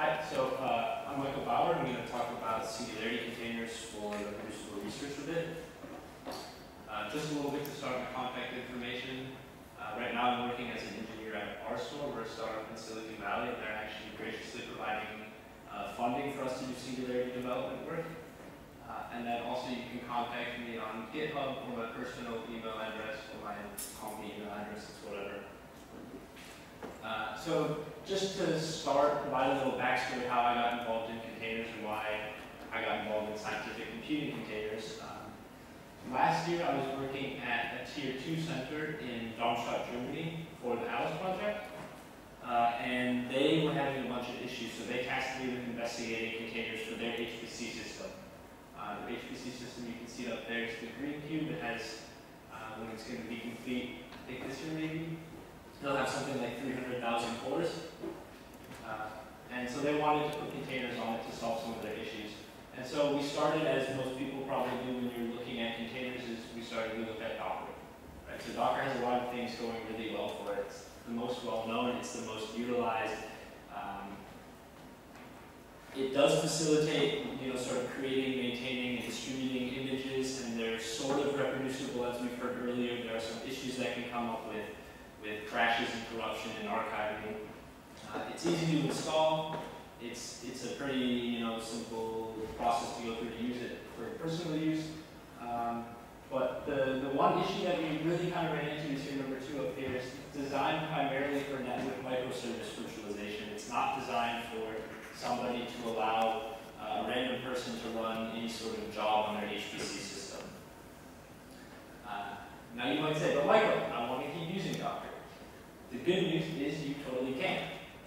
Hi, so uh, I'm Michael Bauer. I'm going to talk about singularity containers for reproducible research a bit. Uh, just a little bit to start my contact information. Uh, right now I'm working as an engineer at RStor. We're a startup in Silicon Valley, and they're actually graciously providing uh, funding for us to do singularity development work. Uh, and then also you can contact me on GitHub or my personal email address or my company email address, it's whatever. So just to start, provide a little backstory how I got involved in containers and why I got involved in scientific computing containers. Um, last year I was working at a tier 2 center in Darmstadt, Germany for the ALICE project. Uh, and they were having a bunch of issues, so they tasked me with investigating containers for their HPC system. Uh, the HPC system you can see up there is the green cube. It has, uh, when it's going to be complete, I think this year maybe, they'll have something like 300,000 cores. Uh, and so they wanted to put containers on it to solve some of their issues. And so we started, as most people probably do when you're looking at containers, is we started look at Docker. Right? So Docker has a lot of things going really well for it. It's the most well-known, it's the most utilized. Um, it does facilitate, you know, sort of creating, maintaining, and distributing images, and they're sort of reproducible, as we've heard earlier. There are some issues that can come up with with crashes and corruption and archiving. Uh, it's easy to install. It's, it's a pretty you know, simple process to go through to use it for personal use. Um, but the, the one issue that we really kind of ran into is here number two up here is designed primarily for network microservice virtualization. It's not designed for somebody to allow uh, a random person to run any sort of job on their HPC system. Uh, now you might say, but Michael, I want to keep using Docker. The good news is you totally can.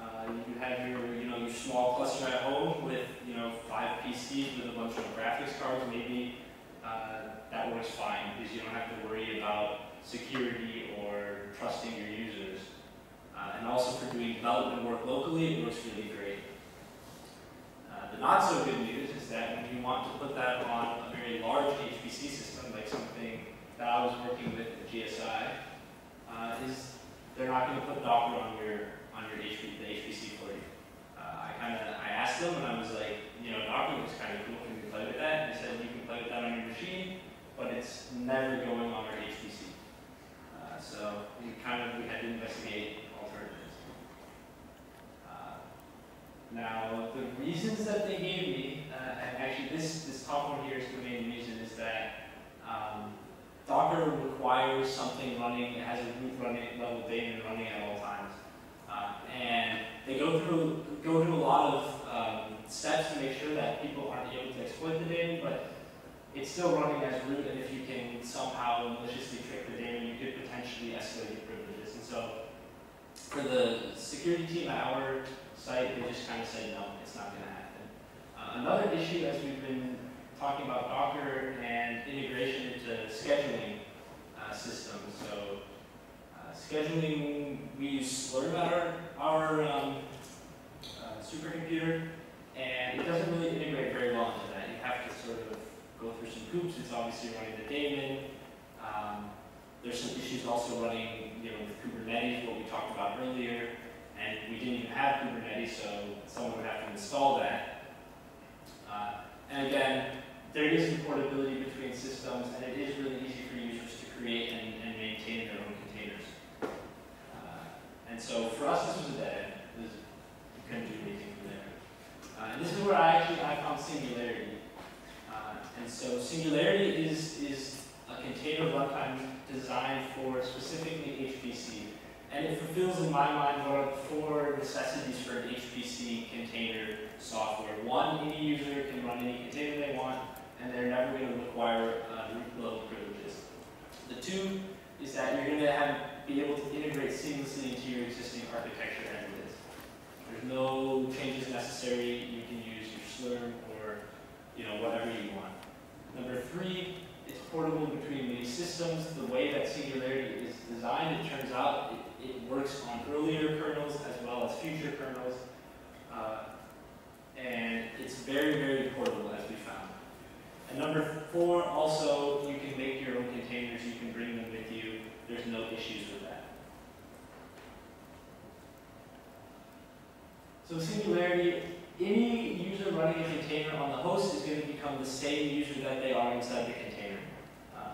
Uh, you have your, you know, your small cluster at home with, you know, five PCs with a bunch of graphics cards. Maybe uh, that works fine because you don't have to worry about security or trusting your users. Uh, and also for doing development work locally, it works really great. Uh, the not so good news is that when you want to put that on a very large HPC system, like something that I was working with at GSI, uh, is they're not going to put Docker on your on your HP, the HPC for you. Uh, I kind of I asked them and I was like, you know, Docker looks kind of cool. Can we play with that? And they said you can play with that on your machine, but it's never going on our HPC. Uh, so we kind of we had to investigate alternatives. Uh, now the reasons that they gave me, uh, and actually this this top one here is the main reason, is that um, Docker requires something running, it has a root running level daemon running at all times. Uh, and they go through go through a lot of um, steps to make sure that people aren't able to exploit the daemon, but it's still running as root, and if you can somehow maliciously trick the daemon, you could potentially escalate your privileges. And so for the security team at our site, they just kind of said, no, it's not going to happen. Uh, another issue, as we've been talking about Docker and integration into scheduling uh, systems. So uh, scheduling, we use Slurm at our, our um, supercomputer, and it doesn't really integrate very well into that. You have to sort of go through some hoops. It's obviously running the daemon. Um, there's some issues also running, you know, with Kubernetes, what we talked about earlier, and we didn't even have Kubernetes, so someone would have to install that. Uh, and again, there is some portability between systems, and it is really easy for users to create and, and maintain their own containers. Uh, and so for us, this was a dead end. Couldn't do anything from there. Uh, and this is where I actually I found Singularity. Uh, and so Singularity is, is a container runtime designed for specifically HPC. And it fulfills, in my mind, one of four necessities for an HPC container software. One, any user can run any container they want and they're never going to require uh, root level privileges. The two is that you're going to have be able to integrate seamlessly into your existing architecture. There's no changes necessary. You can use your Slurm or you know whatever you want. Number three, it's portable between many systems. The way that Singularity is designed, it turns out it, it works on earlier kernels as well as future kernels. Uh, and it's very, very portable as we found. And number four, also, you can make your own containers. You can bring them with you. There's no issues with that. So Singularity any user running a container on the host is going to become the same user that they are inside the container. Uh,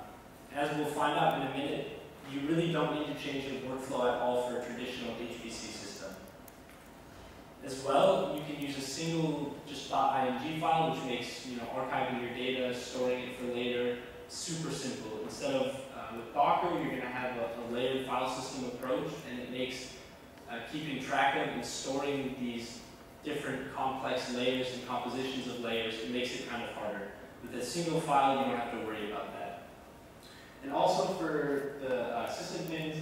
as we'll find out in a minute, you really don't need to change your workflow at all for a traditional HPC system. As well, you can use a single just .img file, which makes you know archiving your data, storing it for later, super simple. Instead of uh, with Docker, you're going to have a, a, layered file system approach, and it makes uh, keeping track of and storing these different complex layers and compositions of layers, it makes it kind of harder. With a single file, you don't have to worry about that. And also for the uh, system pins,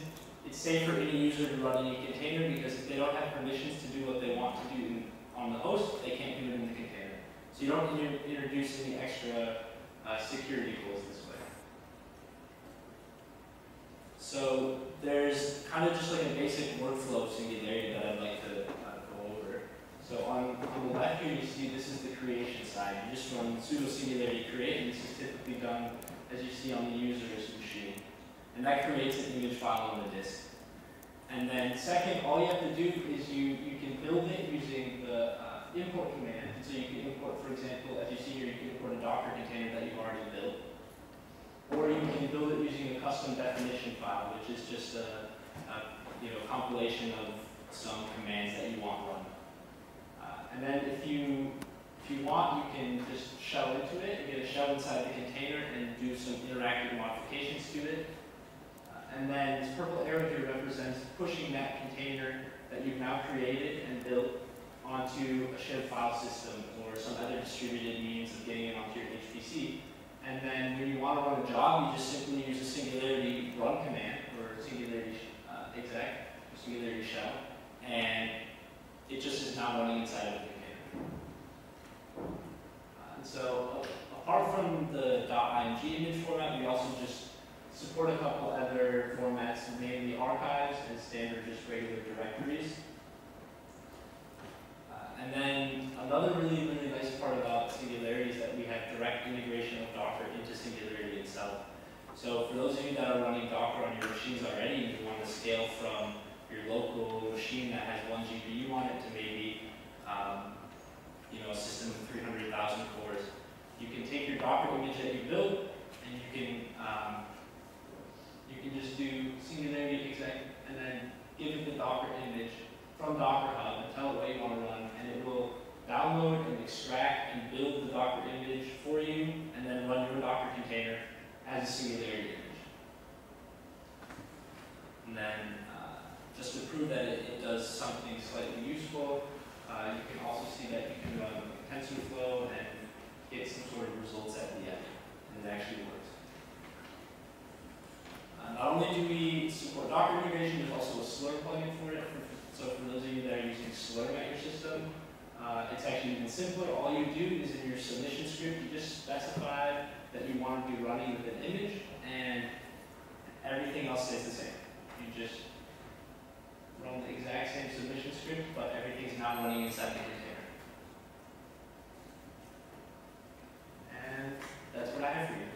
it's safe for any user to run any container because if they don't have permissions to do what they want to do on the host, they can't do it in the container. So you don't introduce any extra uh, security tools this way. So there's kind of just like a basic workflow Singularity that I'd like to uh, go over. So on, on the left here, you see this is the creation side. You just run sudo singularity create, and this is typically done as you see on the user's machine. And that creates an image file on the disk. And then second, all you have to do is you, you can build it using the uh, import command. So you can import, for example, as you see here, you can import a Docker container that you've already built. Or you can build it using a custom definition file, which is just a, a you know, compilation of some commands that you want run. Uh, and then if you if you want, you can just shell into it, you get a shell inside the container and do some interactive modifications to it. Uh, and then this purple arrow here represents pushing that container that you've now created and built onto a shared file system or some other distributed means of getting it onto your HPC. And then when you you just simply use a singularity run command or singularity uh, exec, or singularity shell, and it just is now running inside of the container. Uh, and so uh, apart from the .img image format, we also just support a couple other formats, mainly archives and standard just regular directories. And then another really, really nice part about Singularity is that we have direct integration of Docker into Singularity. So for those of you that are running Docker on your machines already and you want to scale from your local machine that has one GPU on it to maybe um, you know, a system with 300,000 cores, you can take your Docker image that you built and you can um, you can just do Singularity exec and then give it the Docker image from Docker Hub and tell it what you want to run, and it will download and extract and build the Docker image for you, and then run your Docker container as a singularity image. And then, uh, just to prove that it, it, does something slightly useful, uh, you can also see that you can run TensorFlow and get some sort of results at the end, and it actually works. Uh, not only do we support Docker integration, there's also a Slurm plugin for it for so for those of you that are using Slurm at your system, uh, it's actually even simpler. All you do is in your submission script, you just specify that you want to be running with an image, and everything else stays the same. You just run the exact same submission script, but everything's now running inside the container. And that's what I have for you.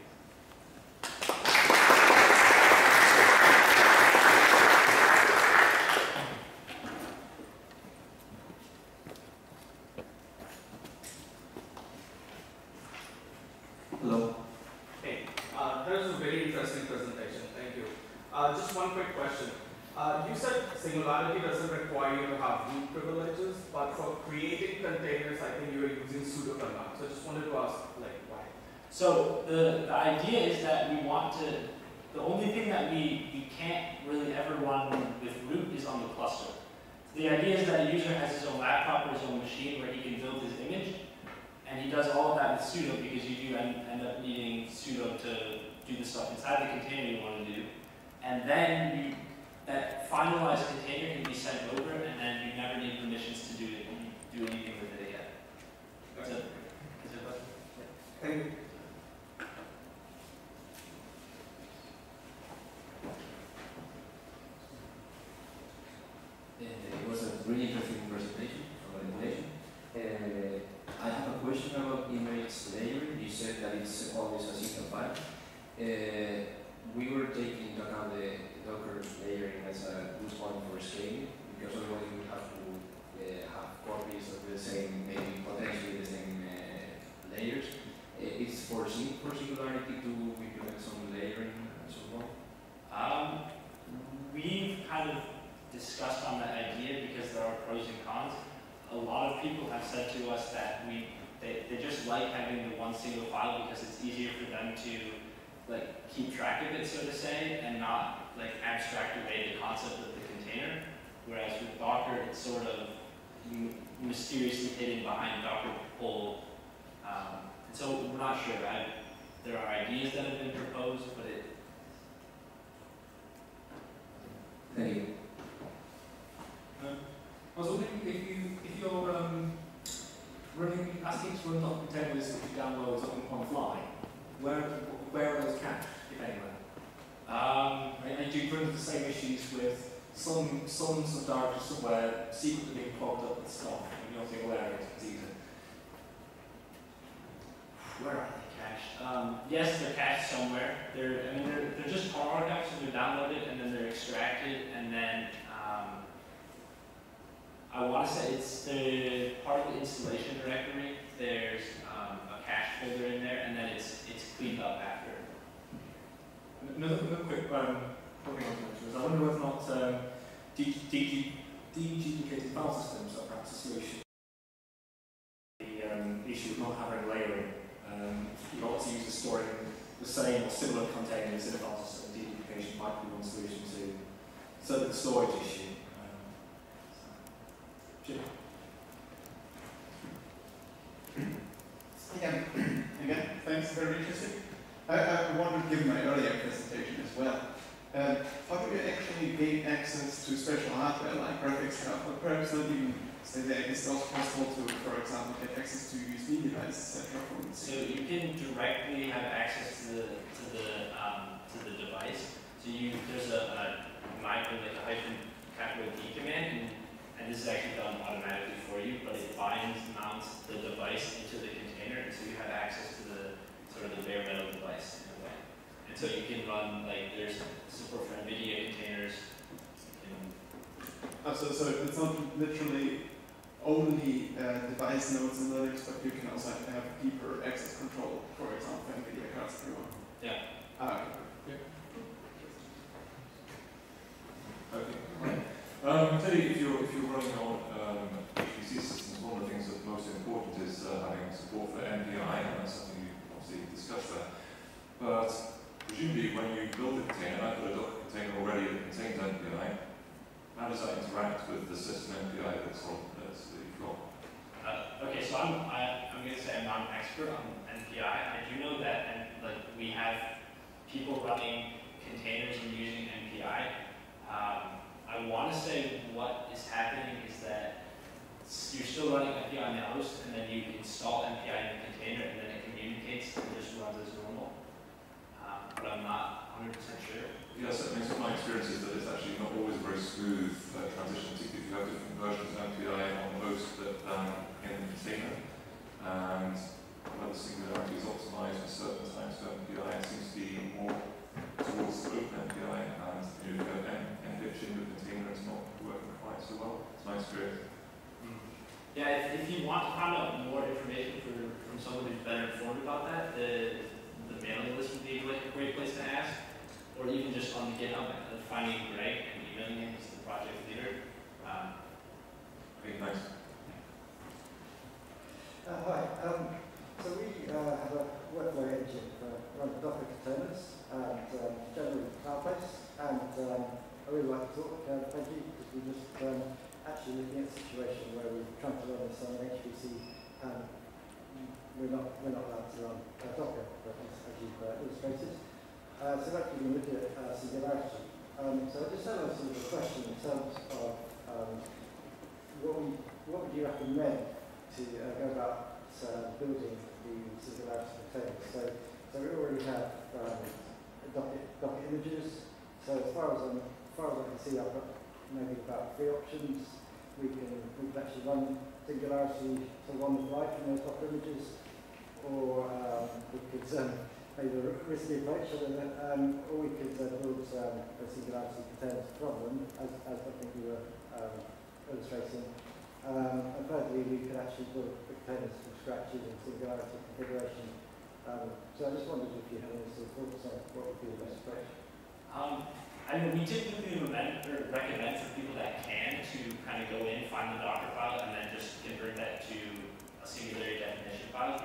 Singularity doesn't require you to have root privileges, but for creating containers, I think you are using sudo command. So I just wanted to ask, like, why? So the, the idea is that we want to, the only thing that we, we can't really ever run with root is on the cluster. The idea is that a user has his own laptop or his own machine where he can build his image, and he does all of that with sudo because you do end, end up needing sudo to do the stuff inside the container you want to do. And then you that finalized container can be sent over, and the same, maybe potentially the same uh, layers. Uh, is foreseen for Singularity to implement some layering and so on? Um, we've kind of discussed on that idea because there are pros and cons. A lot of people have said to us that we they, they just like having the one single file because it's easier for them to like keep track of it, so to say, and not like abstract away the concept of the container. Whereas with Docker, it's sort of you mysteriously hidden behind docker pull. Um, and so we're not sure. I, there are ideas that have been proposed, but it, Thank you. Um, I was wondering if you if you're um, running asking to run Docker containers if you download on, on fly, where where are those cached, if anywhere? um, And, and do you run into the same issues with some some some directories somewhere secretly being clogged up with stuff and you're not aware of it it's either? where are they cached? Um, yes, they're cached somewhere. They're, I mean, they're, they're just tar archives, so they're downloaded and then they're extracted, and then um, I want to say it's the part of the installation directory. There's um, a cache folder in there, and then it's it's cleaned up after. Another, another quick um, I wonder whether not um, de- de- deduplicated file systems are perhaps a solution. The um, issue of not having layering. Um, lots of users storing the same or similar containers in a file system. Deduplication might be one solution to so the storage issue. Um, Jim? Again, again, thanks, very interesting. I, I wanted to give my earlier presentation as well, uh, how do you actually gain access to special hardware like graphics cards, or perhaps not even say that it's also possible to, for example, get access to USB devices, etc. So you can directly have access to the to the um, to the device. So you there's a, a micro like a hyphen capital D command, and, and this is actually done automatically for you, but it binds mounts the device into the container, and so you have access to the sort of the bare metal device in a way. And so you can run like there's support for NVIDIA containers. Uh, so, so it's not literally only uh, device nodes in Linux, but you can also have deeper access control, for example, NVIDIA cards if you want. yeah. Ah, okay. Okay. Um, clearly, if you're, if you're running on um, HPC systems, one of the things that's most important is uh, having support for MPI, and that's something you obviously discussed there. But presumably, when you build a container, I've got a Docker container already that contains MPI, how does that interact with the system MPI that's on that's that you've got? Uh, okay, so I'm I, I'm gonna say I'm not an expert on MPI. I do know that and like we have people running containers and using MPI. Um, I want to say what is happening is that s- you're still running MPI on the host, and then you install MPI in the container, and then it communicates and just runs as normal. Um, but I'm not 100% sure. Yes, I mean, some of my experience is that it's actually not always a very smooth uh, transition, particularly if you have different versions of MPI on the host that um, in the container. And whether Singularity is optimized for certain types of MPI, it seems to be more towards the open MPI, and you know, M- MPICH in the container is not working quite so well. It's my experience. Yeah, if, if you want to find out more information for, from someone who's better informed about that, the, the mailing list would be a great place to ask. Or even just on the GitHub, uh, finding Greg and emailing him as the project leader. Um, Okay, thanks. Uh, Hi. um, So we uh, have a workflow engine for running Docker containers and um, generally cloud-based. And um, I really like to talk, uh, thank you, because we're just um, actually looking at a situation where we're trying to run this on an HPC and we're not, we're not allowed to run uh, Docker, but as, as you've uh, illustrated. Uh, look at uh, Singularity. Um, so I just have a sort of question in terms of um, what, we, what would you recommend to uh, go about uh, building the Singularity containers. So, so we already have um, Docker, Docker images. So as far as, I'm, as far as I can see, I've got maybe about three options. We can, we can actually run Singularity to one the fly from those Docker images, or um, we could um, either receive action um, or we could uh, build um, a singularity contains problem, as, as I think you were um, illustrating. Um, and thirdly, we could actually build containers from scratch using singularity configuration. Um, so I just wondered if you had any sort of thoughts on what would be the best approach. Um, I mean, we typically recommend, for people that can to kind of go in, find the Docker file, and then just convert that to a singularity definition file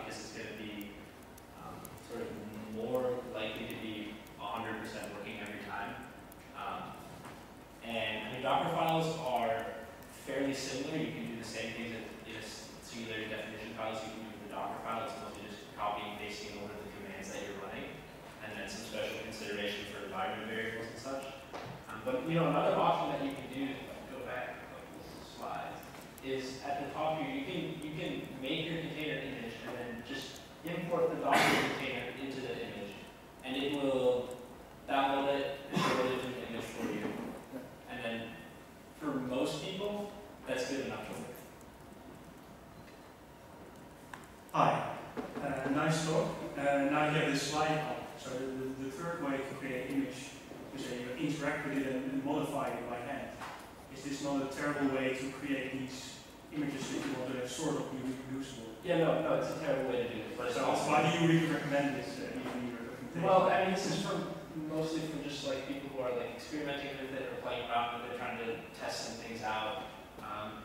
I mean, this is from mostly from just like people who are like experimenting with it or playing around with it, trying to test some things out. Um,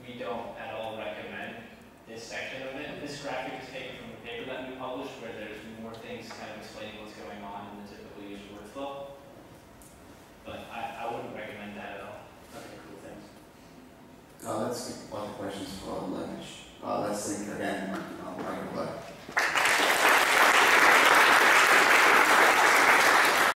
we don't at all recommend this section of it. This graphic is taken from a paper that we published where there's more things kind of explaining what's going on in the typical user workflow. But I, I wouldn't recommend that at all. Okay, cool, thanks. Uh, that's a lot of questions for language. Uh, let's think again uh, on regular.